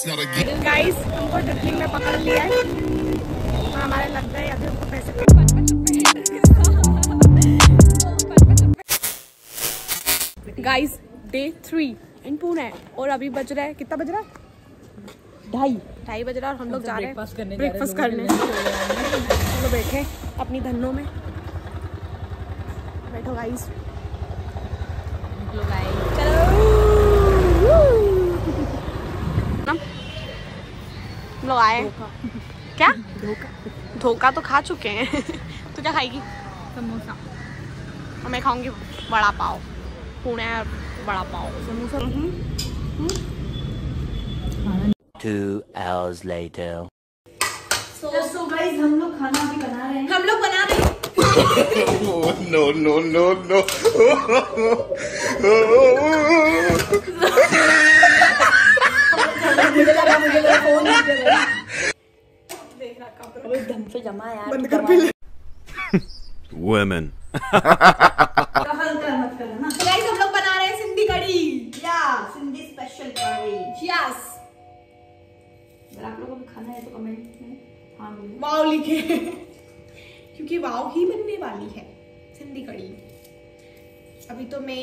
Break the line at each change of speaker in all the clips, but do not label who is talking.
Guys हमको में पकड़ लिया है। और हमारे लग गए अभी हमको पैसे guys day three in Pune और अभी बज रहा है कितना बज रहा है? ढाई। ढाई बज रहा है और हम लोग जा रहे हैं ब्रेकफास्ट करने चलो बैठे अपनी धनों में। बैठो गाइस चलो आए। क्या? धोखा। तो खा चुके हैं। तो क्या खाएगी?
समोसा।
और मैं खाऊँगी vada pav. Pune vada pav. Samosa.
Two hours later.
So guys हम लोग खाना भी बना रहे हैं।
हम लोग बना रहे हैं।
Oh, no, no, no, no.
ढंग से जमा यार
बंद कर पहले
Women.
कहल कर मत करना ना
गाइस हम लोग बना रहे हैं सिंधी कढ़ी।
या सिंधी स्पेशल करी
यस
अगर आप लोगों को खाना है तो कमेंट में हाँ
वाव लिखे क्योंकि वाव ही बनने वाली है सिंधी कड़ी अभी तो मैं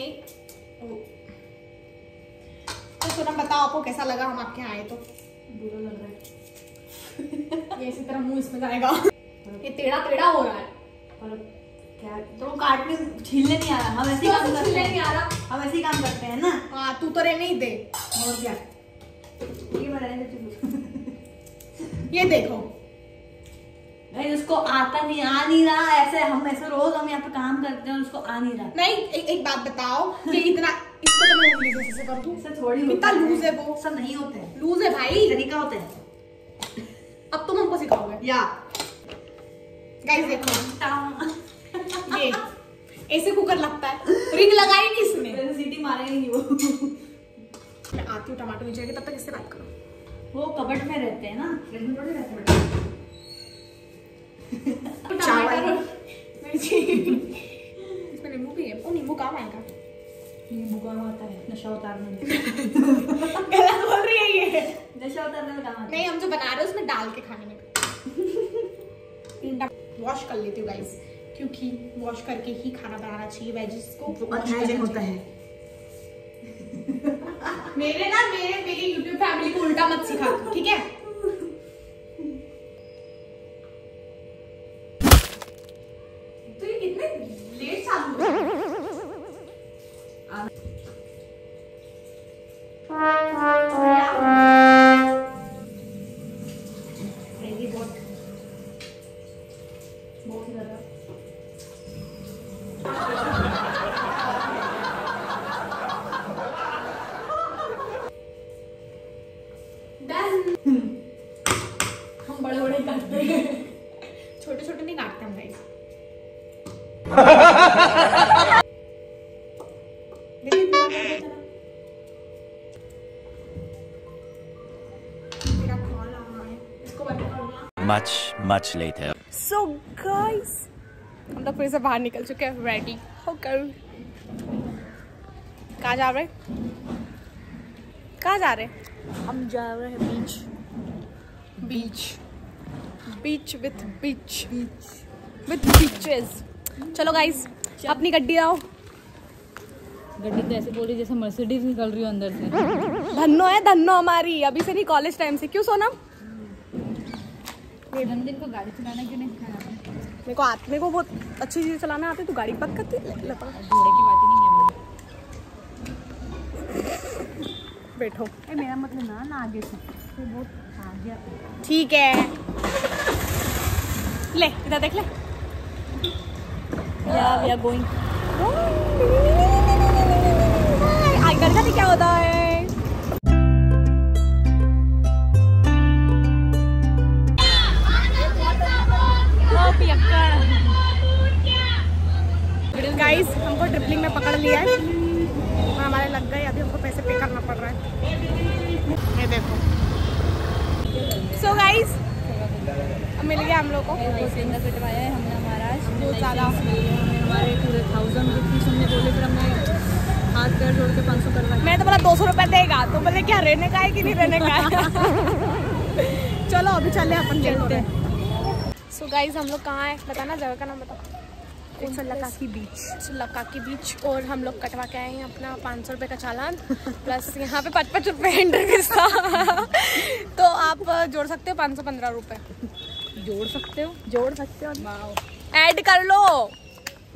ओ, सोनम बताओ आपको कैसा लगा हम आपके यहाँ आए तो?
बुरा लग रहा है।
ये इसी तरह मुँह इसमें जाएगा। ये टेढ़ा टेढ़ा हो रहा है।
पर क्या तो काटने छीलने नहीं आ रहा। हम ऐसे ही काम करते हैं।
नहीं आ रहा।
हम ऐसे ही काम करते हैं ना?
हाँ तू तो रहने ही दे।
और क्या? ये
देखो।
उसको आता नहीं आ नहीं रहा ऐसे हम ऐसे रोज हम यहाँ पे काम करते हैं उसको आ नहीं रहा।
नहीं एक, एक बात बताओ कि इतना इसको तो मैं उंगली से कर? दूँ
ऐसे थोड़ी
कितना लूज है वो?
सब नहीं होते हैं।
लूज है भाई।
तरीका होता है।
अब तुम हमको सिखाओगे।
या।
गाइस देखो। ये ऐसे कुकर लगता है। रिंग लगाई नहीं इसमें।
सीटी मारेंगे नहीं वो।
मैं आती हूँ टमाटर नीचे तब तक इससे बात करो।
वो कबट में रहते हैं ना। फ्रिज में थोड़ी रहते हैं
काम आएगा
नींबू काम आता है नशा उतारने में.
गलत बोल रही है ये.
नशा उतारने में काम आता है.
नहीं हम जो बना रहे हैं उसमें डाल के खाने में. वॉश कर लेती हूँ गाइस क्योंकि वॉश करके ही खाना बनाना चाहिए वेजिस को. wash
होता है.
मेरे ना मेरे मेरी यूट्यूब फैमिली को उल्टा मत सिखा ठीक है? तो ये कितने लेट चालू
बहुत ज़्यादा।
हम बड़े बड़े काटते हैं। छोटे छोटे नहीं काटते हम guys
Much, much later.
So guys हम लोग फिर से बाहर निकल चुके हैं रेडी होकर कहाँ जा रहे? कहाँ जा रहे?
हम जा रहे हैं beach
beach beach with beach with beaches चलो गाइस अपनी गड्डी आओ.
गड्डी तो ऐसे बोल रही जैसे मर्सिडीज निकल रही हो अंदर से.
धन्नो है धन्नो हमारी. अभी से नहीं कॉलेज टाइम से. क्यों सोनम
नंदिन को गाड़ी चलाना क्यों नहीं सिखाया आपने?
मेरे को आत मेरे को बहुत अच्छी चीज़ चलाना आती तू गाड़ी पक करती? ले- ले पकड़।
घोड़े की बात ही नहीं है
बैठो।
ए, मेरा मतलब ना ना आगे से। ये बहुत आगे
ठीक है। ले इधर देख ले।
या वी आर गोइंग
इधर का क्या होता है? गाइस हमको ट्रिपलिंग में पकड़ लिया है। और हमारे लग गए अभी हमको पैसे पे करना पड़ रहा है। ये देखो। सो गाइस मिल गया हम लोग को।
कटवाया है हमने हमारा।
बहुत ज़्यादा।
हमारे पूरे थाउज़ेंड रुपीज़ हमने बोले फिर हमने हाथ पैर जोड़ के पाँच सौ करवा
मैं तो बोला दो सौ रुपये देगा। तो बोले क्या रहने का है कि नहीं रहने का है? चलो अभी चले अपन चलते हैं। सो गाइज़ हम लोग कहाँ है? बताना जगह का नाम बताओ।
लकाकी बीच
लक्का की बीच और हम लोग कटवा के आए हैं अपना पाँच सौ रुपये का चालान प्लस यहाँ पे पच पच रुपये एंट्री फ़ीस था। तो आप जोड़ सकते हो पाँच सौ पंद्रह रुपये
जोड़ सकते हो?
जोड़ सकते हो? ऐड कर लो।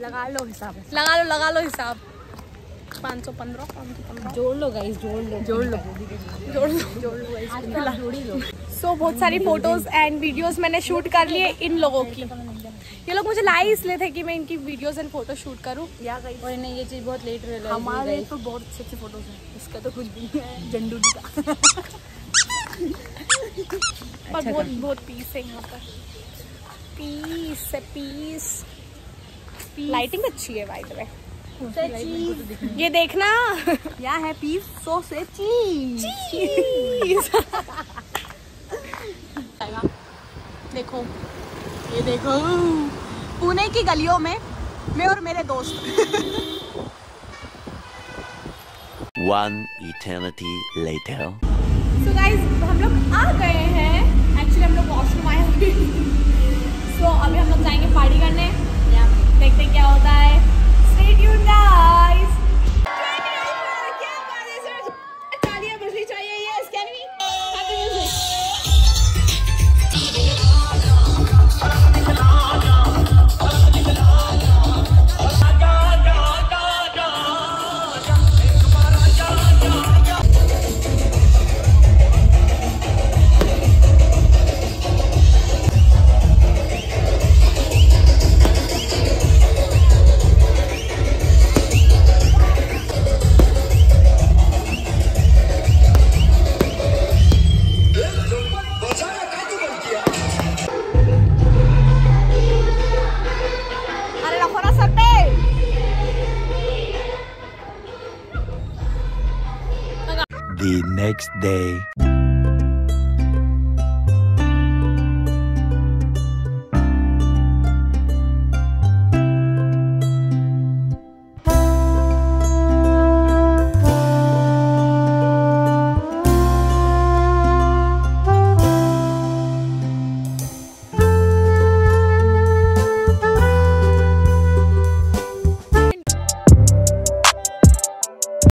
लगा लो हिसाब।
लगा लो लगा लो हिसाब। पाँच सौ पंद्रह पाँच सौ पंद्रह।
जोड़ लो गाइस जोड़ लो।
जोड़ लो।
जोड़ लो।
जोड़ लो।
आजकल जोड़ लो।
सो so, बहुत सारी फ़ोटोज़ एंड वीडियोस मैंने शूट कर लिए इन लोगों की। ये लोग मुझे लाए इसलिए थे कि मैं इनकी वीडियोस एंड फ़ोटो शूट करूँ।
या गई
और इन्हें ये चीज़ बहुत लेट रियलाइज़
हमारे तो बहुत अच्छे अच्छे फ़ोटोज़ हैं। इसका तो कुछ भी नहीं है जंडू जी का।
और बहुत बहुत पीस है यहाँ पर। पीस है पीस लाइटिंग अच्छी है बाय द वे ये देखना।
क्या है पीस सो से चीज़
देखो। ये देखो। पुणे की गलियों में मैं और मेरे दोस्त।
One eternity later.
So guys हम लोग आ गए हैं। एक्चुअली हम लोग वॉशरूम आए अभी सो अभी हम लोग जाएँगे पार्टी करने। देखते क्या होता है। Stay tune guys
The next day.